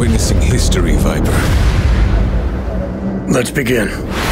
witnessing history, Viper. Let's begin.